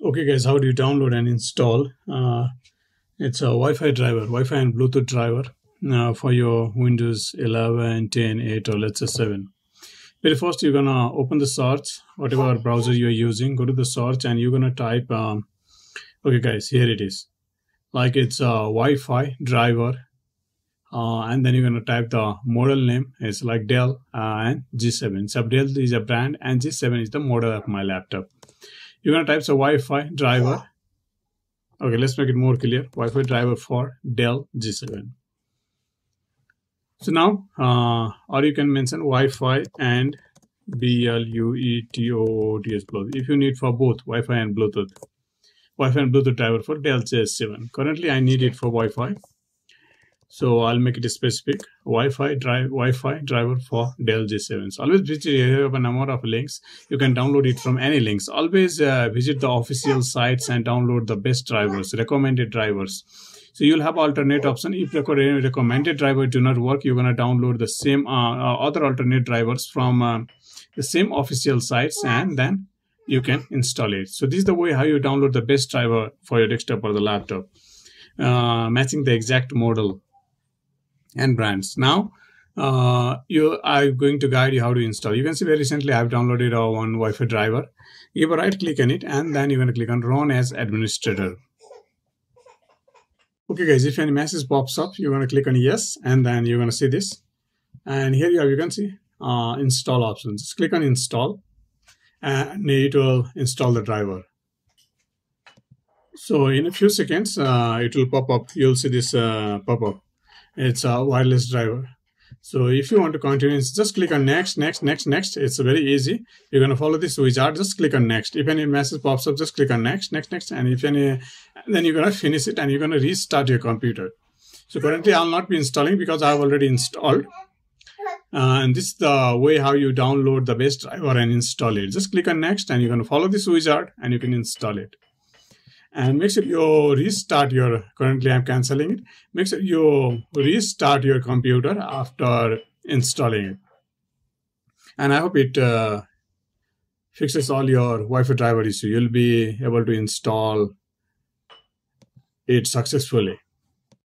Okay guys, how do you download and install? Uh, it's a Wi-Fi driver, Wi-Fi and Bluetooth driver uh, for your Windows 11, 10, 8 or let's say 7. Very first you're gonna open the search, whatever browser you're using, go to the search and you're gonna type, um, okay guys, here it is. Like it's a Wi-Fi driver uh, and then you're going to type the model name it's like dell uh, and g7 so dell is a brand and g7 is the model of my laptop you're going to type so wi-fi driver. Okay let's make it more clear. Wi-fi driver for dell g7 so now uh, or you can mention wi-fi and b-l-u-e-t-o-o-t-s bluetooth. If you need for both wi-fi and bluetooth. Wi-fi and bluetooth driver for dell g7 currently i need it for wi-fi so I'll make it specific Wi-Fi drive Wi-Fi driver for Dell G7. So always visit here have a number of links. You can download it from any links. Always uh, visit the official sites and download the best drivers, recommended drivers. So you'll have alternate option. If the recommended driver do not work, you're gonna download the same uh, uh, other alternate drivers from uh, the same official sites, and then you can install it. So this is the way how you download the best driver for your desktop or the laptop, uh, matching the exact model and brands. Now, uh, you are going to guide you how to install. You can see very recently I've downloaded our one Wi-Fi driver. Give a right click on it and then you're going to click on run as administrator. Okay guys, if any message pops up, you're going to click on yes and then you're going to see this. And here you have, you can see uh, install options. Just click on install and it will install the driver. So in a few seconds, uh, it will pop up. You'll see this uh, pop up it's a wireless driver. So if you want to continue just click on next next next next. It's very easy. You're going to follow this wizard just click on next. If any message pops up just click on next next next. And if any then you're going to finish it and you're going to restart your computer. So currently i'll not be installing because i've already installed. Uh, and this is the way how you download the best driver and install it. Just click on next and you're going to follow this wizard and you can install it and make sure you restart your currently i'm canceling it. Make sure you restart your computer after installing it. And i hope it uh, fixes all your wi-fi driver issue. You'll be able to install it successfully